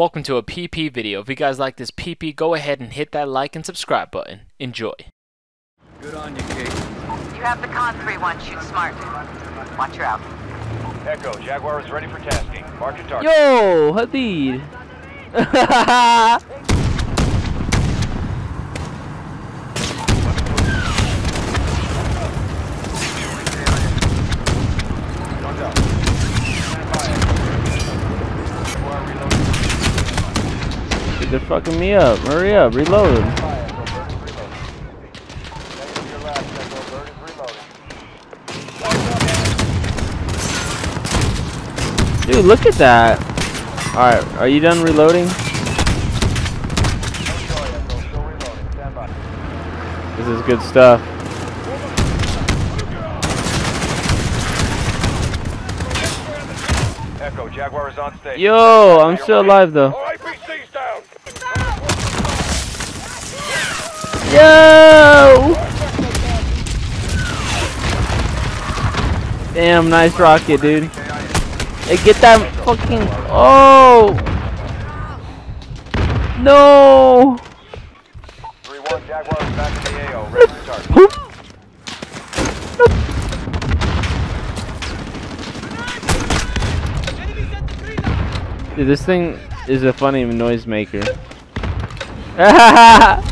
Welcome to a PP video. If you guys like this PP, go ahead and hit that like and subscribe button. Enjoy. Good on you, Kate. You have the con 3-1. Shoot smart. Watch her out. Echo, Jaguar is ready for tasking. Mark your target. Yo, Hadid. Guns up. Stand by. Jaguar reloading. Dude, they're fucking me up. Hurry up, reload. Fire, Echo, Bird is reloading. Negative to your left, Echo, Bird is reloading. Dude, look at that. Alright, are you done reloading? No joy, Echo, still reloading. Stand by. This is good stuff. Echo, Jaguar is on station. Yo, I'm still alive though. Yo! Damn, nice rocket, dude. Hey, get that fucking. Oh! No! 3-1, Jaguar is back in the AO. Ready for target. Poop. Dude, this thing is a funny noisemaker.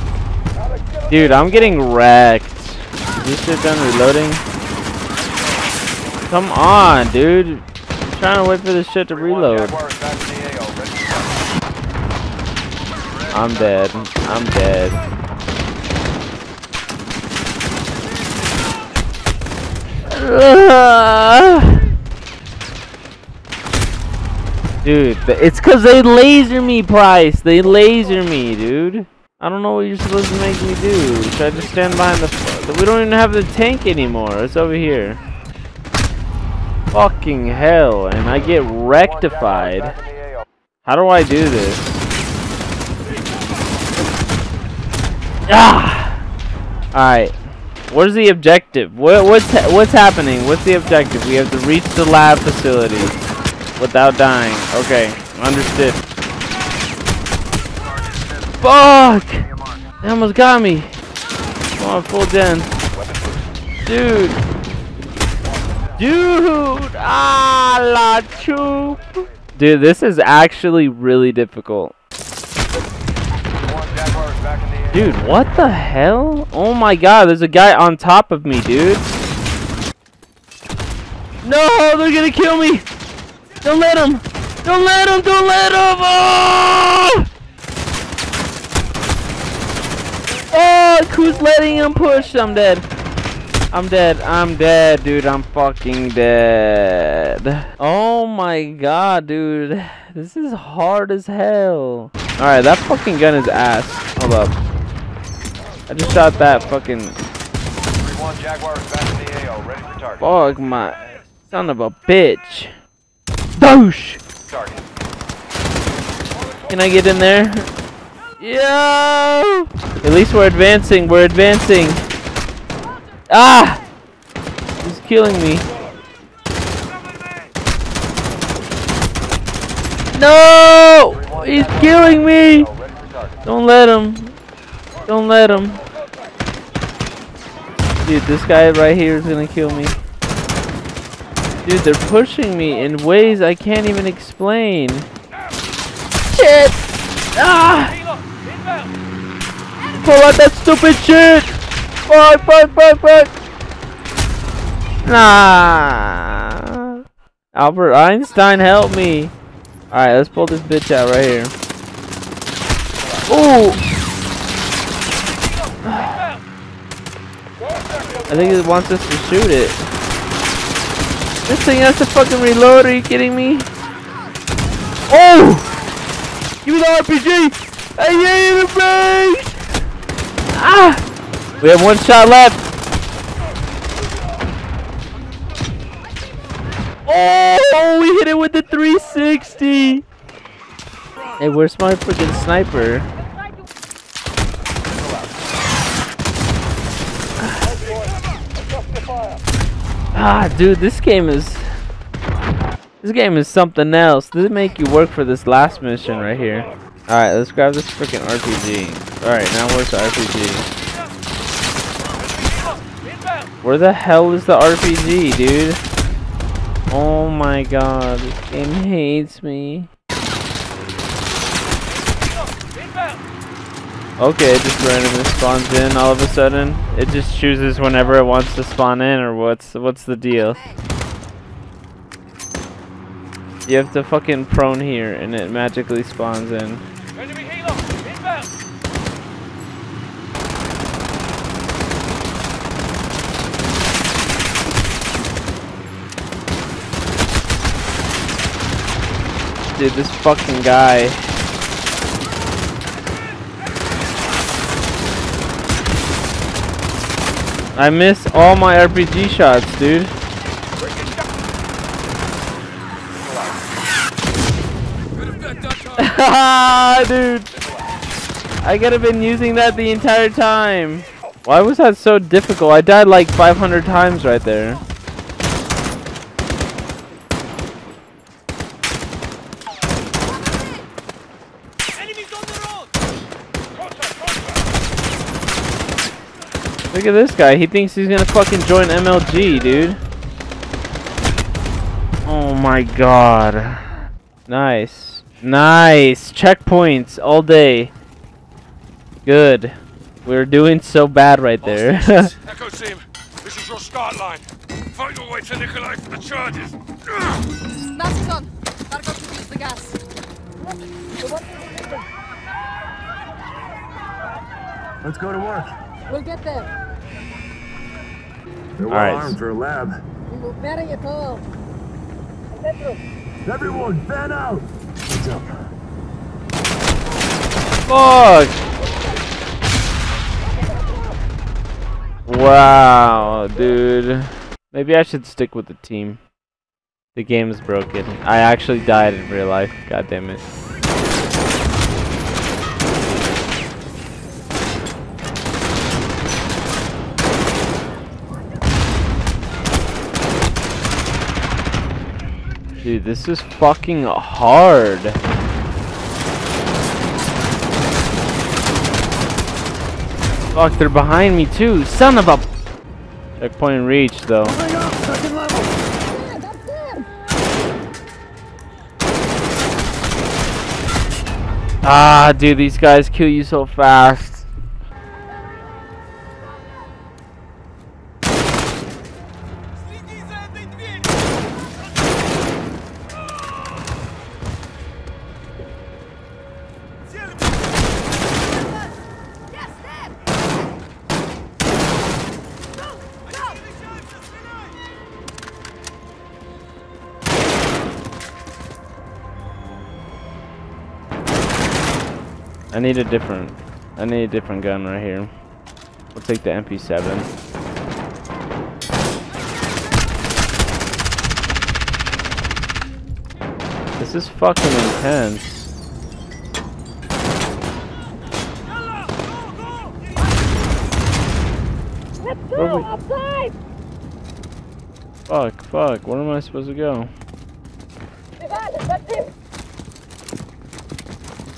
Dude, I'm getting wrecked. Is this shit done reloading? Come on, dude. I'm trying to wait for this shit to reload. Jaguar is back in the AO. Ready for target. I'm dead. I'm dead. Dude, it's cause they laser me, Price. They laser me, dude. I don't know what you're supposed to make me do. Should I just stand behind the? We don't even have the tank anymore. It's over here. Fucking hell! And I get 3-1, Jaguar is rectified. How do I do this? Ah! Alright. What is the objective? What, what's ha what's happening? What's the objective? We have to reach the lab facility without dying. Okay, understood. Fuck! They almost got me. Come on, full gen. Dude. Dude! Ah, la chup. Dude, this is actually really difficult. 3-1, Jaguar is back in the AO. Dude, what the hell? Oh my god, there's a guy on top of me, dude. No, they're gonna kill me. Don't let him. Don't let him. Don't let him. Oh! Oh, who's letting him push? I'm dead. I'm dead. I'm dead, dude. I'm fucking dead. Oh my god, dude. This is hard as hell. Alright, that fucking gun is ass. Hold up. I just shot that fucking 3-1, Jaguar is back in the AO. Ready for target. fuck my son of a bitch. Douche! Target. Can I get in there? Yo! At least we're advancing. We're advancing. Ah! He's killing me. No! He's killing me! Don't let him. Don't let him. Dude, this guy right here is gonna kill me. Dude, they're pushing me in ways I can't even explain. Shit! Ah! Pull out that stupid shit! Fuck, fuck, fuck, fuck! Nah. Albert Einstein, help me! Alright, let's pull this bitch out right here. Ooh! I think it wants us to shoot it. This thing has to fucking reload, are you kidding me? Oh! Give me the RPG! I hate face! Ah! We have one shot left! Oh, we hit it with the 360! Hey, where's my freaking sniper? Ah, dude, this game is This game is something else. It make you work for this last mission right here? Alright, let's grab this freaking RPG. Alright, now where's the RPG? Where the hell is the RPG, dude? Oh my god, this game hates me. Okay, it just randomly spawns in all of a sudden. It just chooses whenever it wants to spawn in, or what's what's the deal? You have to fucking prone here, and it magically spawns in. Dude, this fucking guy. I miss all my RPG shots, dude. dude. I could have been using that the entire time. Why was that so difficult? I died like 500 times right there. Look at this guy. He thinks he's gonna fucking join MLG, dude. Oh my god. Nice. Nice. Checkpoints all day. Good. We're doing so bad right there. Echo team, this is your start line. Find your way to Nikolai for the charges. Mask on. Marco to use the gas. Let's go to work. We'll get there. They're well Alright. armed for a lab. We will bury it all. Everyone, fan out! What's up? Fuck! Wow, dude. Maybe I should stick with the team. The game is broken. I actually died in real life. God damn it. Dude, this is fucking hard. Fuck, they're behind me too. Son of a. Checkpoint reached though. Ah, dude, these guys kill you so fast. I need a different. I need a different gun right here. We'll take the MP7. This is fucking intense. We- Fuck, fuck, where am I supposed to go?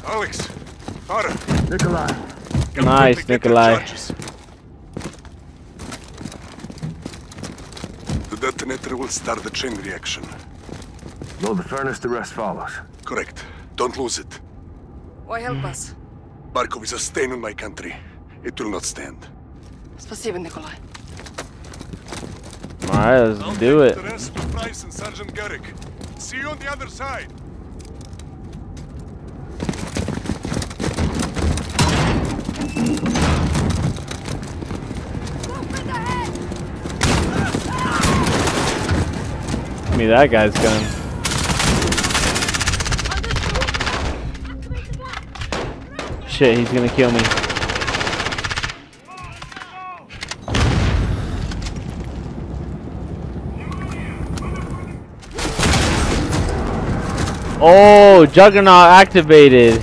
Alex, Tara, Nikolai, can Nice, quickly get the Nikolai. charges. The detonator will start the chain reaction. load the furnace, the rest follows. Correct. Don't lose it. Why help us? Barkov is a stain on my country. It will not stand. Спасибо, Nikolai. Alright, let's I'll do take it. The rest with Price and Sergeant Garrick. See you on the other side. Me that guy's gun. Shit, he's gonna kill me. Oh, Juggernaut activated.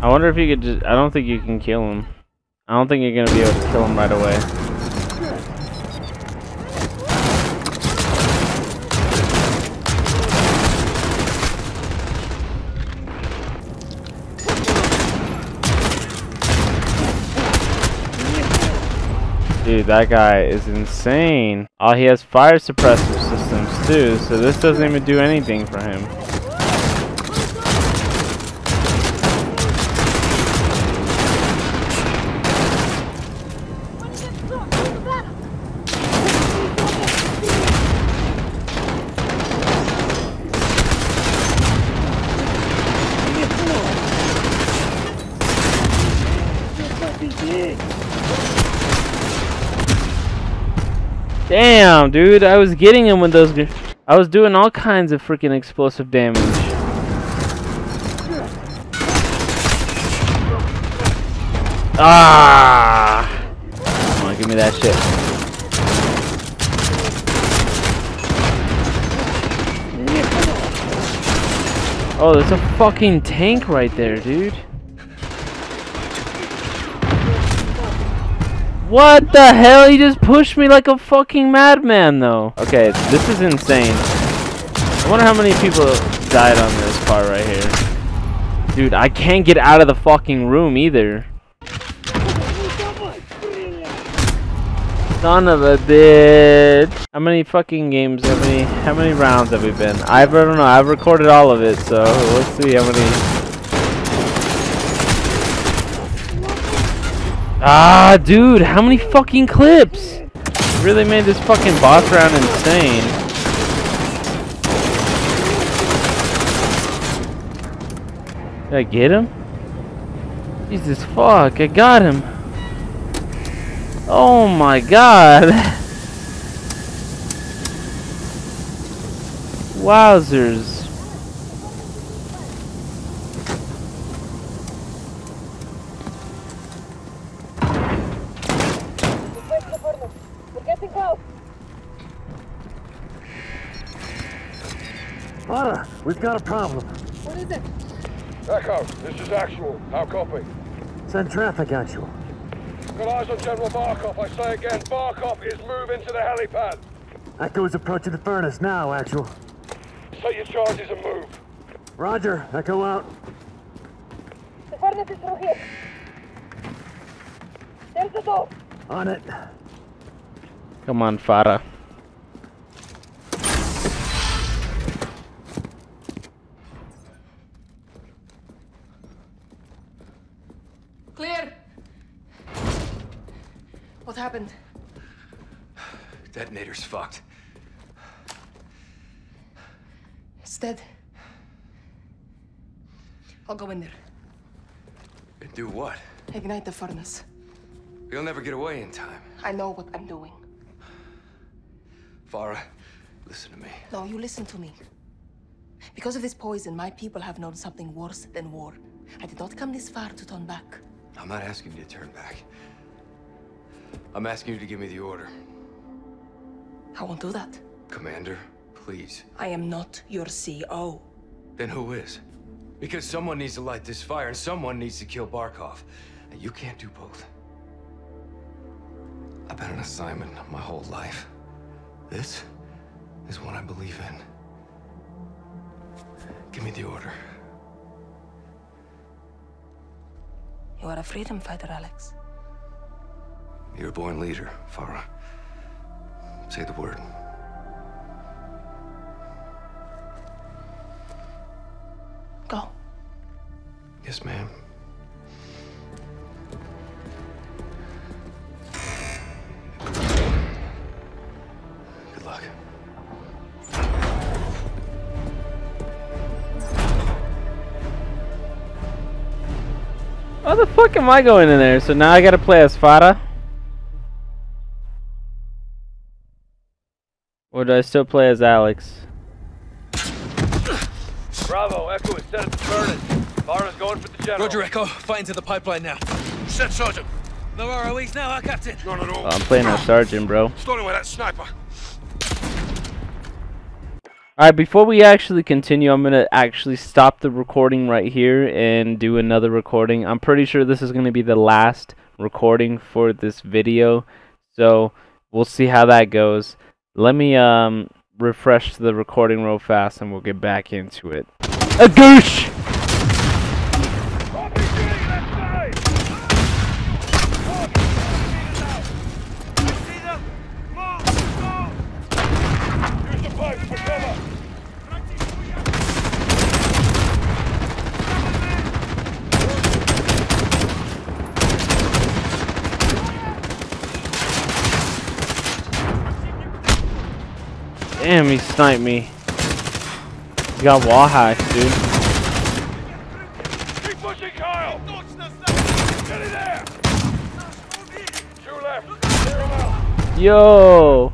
I wonder if you could just. I don't think you can kill him. I don't think you're gonna be able to kill him right away. Dude, that guy is insane. Oh, he has fire suppressive systems too, so this doesn't even do anything for him. Damn, dude, I was getting him with those. I was doing all kinds of freaking explosive damage. Ah! Come on, give me that shit. Oh, there's a fucking tank right there, dude. What the hell? He just pushed me like a fucking madman, though. Okay, this is insane. I wonder how many people died on this part right here. Dude, I can't get out of the fucking room either. Son of a bitch. How many fucking games, how many, how many rounds have we been? I've, I don't know, I've recorded all of it, so let's see how many. Ah, dude, how many fucking clips? Really made this fucking boss round insane. Did I get him? Jesus fuck, I got him. Oh my god. Wowzers. We're getting close. Father, we've got a problem. What is it? Echo, this is actual. How copy? Send traffic actual. Got eyes on General Barkov. I say again, Barkov is moving to the helipad. Echo is approaching the furnace now, actual. Set your charges and move. Roger, Echo out. The furnace is through here. There's the door. On it. Come on, Farah. Clear. What happened? Detonator's fucked. It's dead. I'll go in there. And do what? Ignite the furnace. You'll never get away in time. I know what I'm doing. Farah, listen to me. No, you listen to me. Because of this poison, my people have known something worse than war. I did not come this far to turn back. I'm not asking you to turn back. I'm asking you to give me the order. I won't do that. Commander, please. I am not your CO. Then who is? Because someone needs to light this fire and someone needs to kill Barkov. And you can't do both. I've had an assignment my whole life. This is what I believe in. Give me the order. You are a freedom fighter, Alex. You're a born leader, Farah. Say the word. Go. Yes, ma'am. Good luck. How the fuck am I going in there? So now I gotta play as Farah? Do I still play as Alex? Bravo, Echo is set at the furnace. Farah's going for the general. Roger, Echo. Fighting to the pipeline now. Set, Sergeant. No ROEs now, huh, Captain? Not at all. Oh, I'm playing as Sergeant, bro. Starting with that sniper. Alright, before we actually continue, I'm going to actually stop the recording right here and do another recording. I'm pretty sure this is going to be the last recording for this video. So, we'll see how that goes. Let me um refresh the recording real fast and we'll get back into it. A goosh! Damn, he sniped me. He got wall hacks, dude. Keep pushing, Kyle! Get in there! Two left. Clear 'em out. Yo!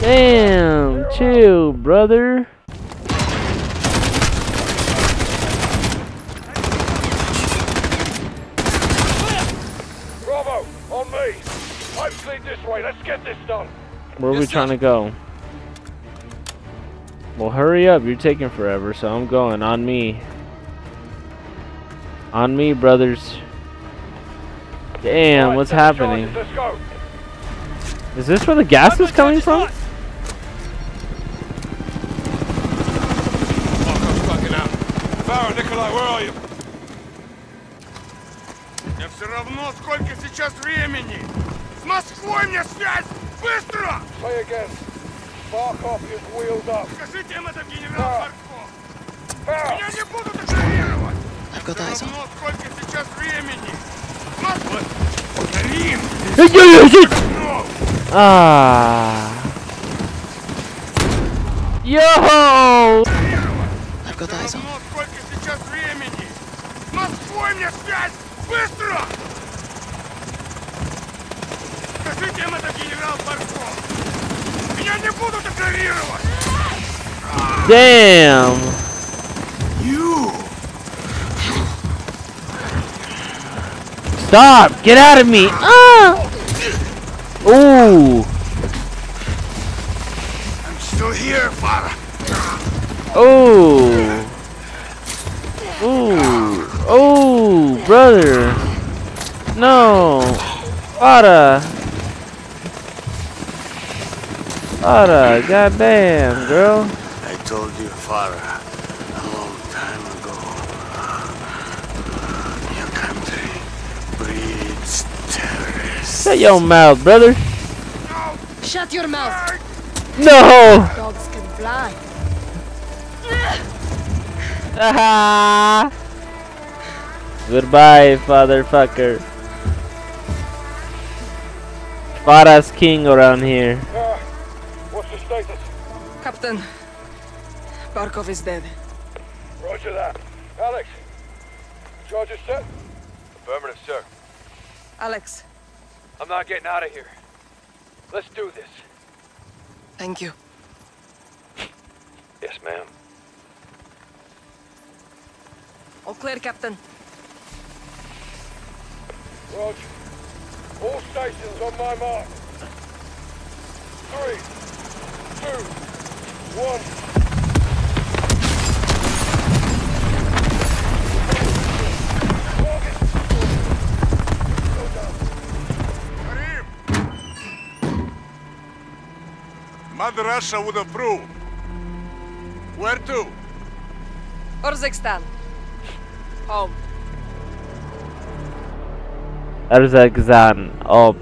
Damn, chill, brother. Bravo, on me. Pipe lead this way. Let's get this done. Where are we trying to go? Well, hurry up. You're taking forever, so I'm going. On me. On me, brothers. Damn, Right, what's set the happening? charges, Let's go. Is this where the gas is coming from? Markov's backing out. Farah, Nikolai, where are you? Я все равно, сколько сейчас времени. С Москвой мне связь! Быстро! Say again. Barkov is wheeled up. Скажите им это, генерал Барков. Меня не будут игнорировать. I've got eyes Все on. равно, сколько сейчас времени. Карим! Ну! Ah. Yo! I've got eyes on. сколько сейчас времени. С Москвой мне связь! Быстро! Скажите им это, генерал Барков. Меня не будут игнорировать! Damn! You! Stop! Get out of me! Ah! Ooh! I'm still here, Farah. Ooh! Ooh! Ooh! Brother! No! Ada! Ada! Goddamn, girl! I told you, Farah, a long time ago. Your country breeds terrorists. Shut your mouth, brother! Shut your mouth. No! Dogs can fly. Ah! Goodbye, fatherfucker. Farah's king around here. What's? Captain, Barkov is dead. Roger that. Alex, charges set? Affirmative, sir. Alex, I'm not getting out of here. Let's do this. thank you. Yes, ma'am. All clear, Captain. Roger. All stations on my mark. Three, two, one. Mother Russia would approve. Where to? Urzikstan. Home. Erzegzan. Oh.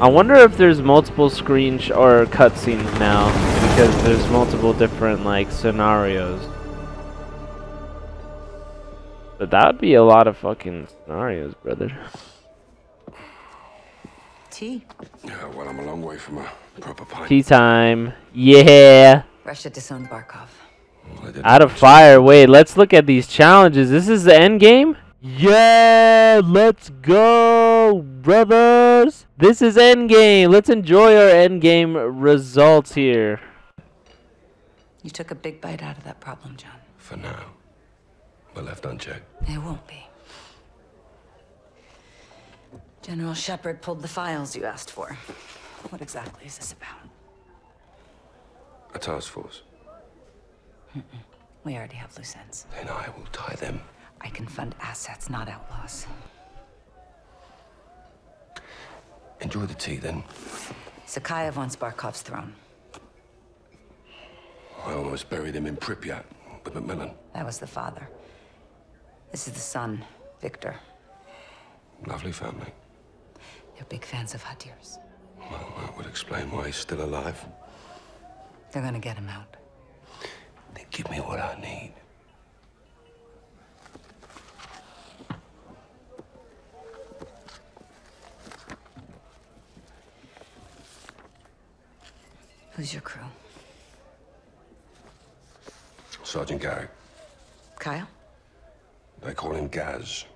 I wonder if there's multiple screen sh or cutscenes now because there's multiple different like scenarios. But that would be a lot of fucking scenarios, brother. Tea. Yeah, well, I'm a long way from a proper pint. Tea time. Yeah. Russia disowned Barkov. Well, Out of fire. Wait, let's look at these challenges. This is the end game? Yeah, let's go, brothers. This is end game. Let's enjoy our end game results here. You took a big bite out of that problem, John. For now. But left unchecked. It won't be. General Shepherd pulled the files you asked for. What exactly is this about? A task force. We already have loose ends. Then I will tie them. I can fund assets, not outlaws. Enjoy the tea then. Zakhaev wants Barkov's throne. I almost buried him in Pripyat with Macmillan. That was the father. This is the son, Victor. Lovely family. They're big fans of Hadir's. Well, that would explain why he's still alive. They're gonna get him out. Then give me what I need. Who's your crew? Sergeant Garrick. Kyle? They call him Gaz.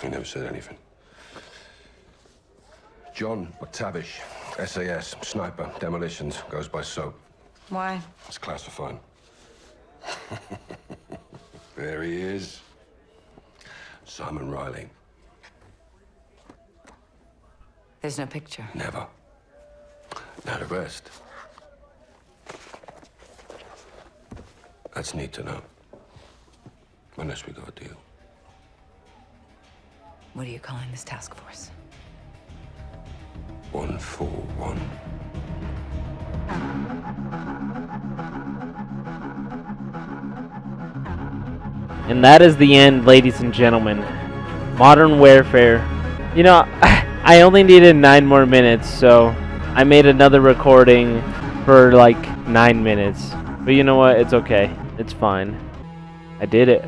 He never said anything. John MacTavish, SAS, sniper, demolitions, goes by SOAP. Why? It's classified. there he is. Simon Riley. There's no picture. Never. Now the rest. That's neat to know. Unless we got a deal. What are you calling this task force? One for one. And that is the end, ladies and gentlemen. Modern Warfare. You know, I only needed nine more minutes, so I made another recording for like nine minutes. But you know what? It's okay. It's fine. I did it.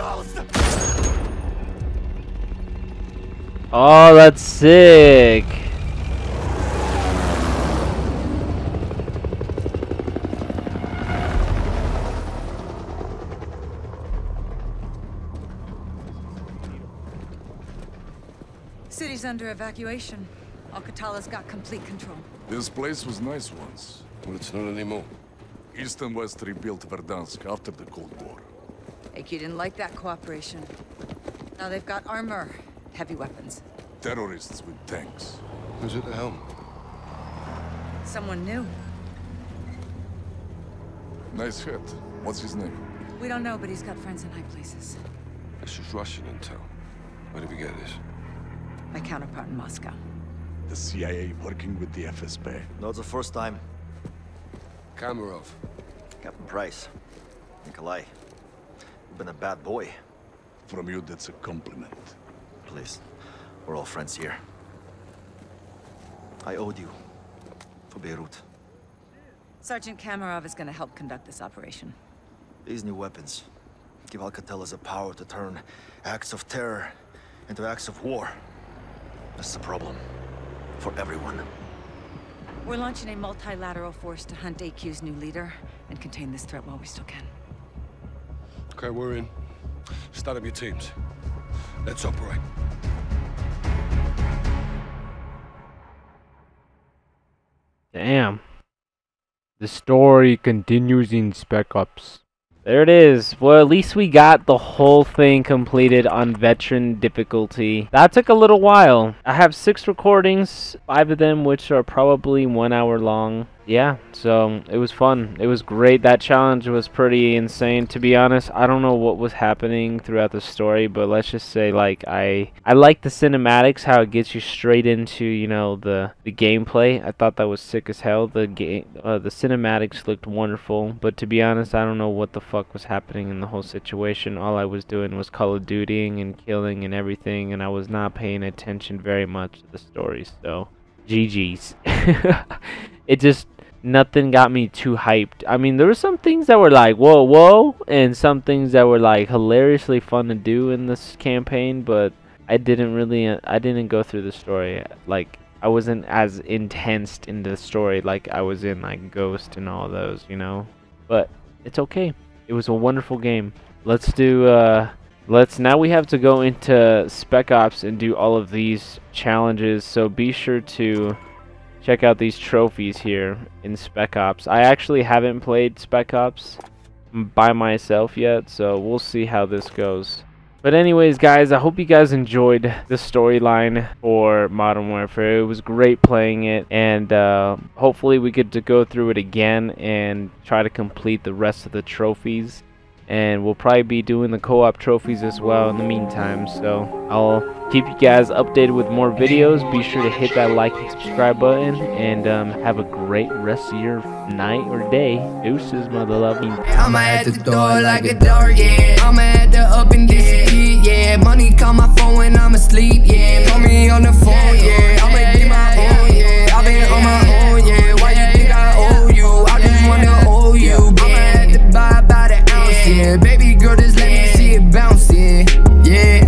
Oh, that's sick. City's under evacuation. Al-Qatala's got complete control. This place was nice once. Well, it's not anymore. East and West rebuilt Verdansk after the Cold War. AQ didn't like that cooperation. Now they've got armor, heavy weapons. Terrorists with tanks. Who's at the helm? Someone new. Nice hit. What's his name? We don't know, but he's got friends in high places. This is Russian intel. Where did we get this? My counterpart in Moscow. The CIA working with the FSB. No, it's the first time. Kamarov. Captain Price. Nikolai. You've been a bad boy. From you, that's a compliment. Please. We're all friends here. I owed you. For Beirut. Sergeant Kamarov is gonna help conduct this operation. These new weapons give Al-Qatala the power to turn acts of terror into acts of war. That's the problem. For everyone. We're launching a multilateral force to hunt AQ's new leader and contain this threat while we still can. Okay, we're in. Start up your teams. Let's operate. Damn. The story continues in Spec Ops. There it is. Well, at least we got the whole thing completed on veteran difficulty. That took a little while. I have six recordings, five of them which are probably one hour long. Yeah, so it was fun. It was great. That challenge was pretty insane. To be honest, I don't know what was happening throughout the story, but let's just say like I I like the cinematics, how it gets you straight into you know the the gameplay. I thought that was sick as hell. The game, uh, the cinematics looked wonderful, but to be honest, I don't know what the fuck was happening in the whole situation. All I was doing was Call of Dutying and killing and everything, and I was not paying attention very much to the story. So, GG's. it just nothing got me too hyped. I mean, there were some things that were like, whoa, whoa, and some things that were like hilariously fun to do in this campaign, but I didn't really, uh, I didn't go through the story. Like, I wasn't as intense in the story like I was in like Ghost and all those, you know? But it's okay. It was a wonderful game. Let's do uh let's now we have to go into Spec Ops and do all of these challenges. So be sure to check out these trophies here in Spec Ops. I actually haven't played Spec Ops by myself yet, so we'll see how this goes. But anyways, guys, I hope you guys enjoyed the storyline for Modern Warfare. It was great playing it, and uh, hopefully we get to go through it again and try to complete the rest of the trophies and we'll probably be doing the co-op trophies as well in the meantime. So I'll keep you guys updated with more videos. Be sure to hit that like and subscribe button and um, have a great rest of your night or day. Deuces mother loving I'm at the door like a door yeah. I'm at the up and disappear yeah. money call my phone when I'm asleep yeah. Call me on the phone yeah I'ma get my own yeah. I've been on my own. yeah. Baby girl, just let me see it bounce, yeah. Yeah.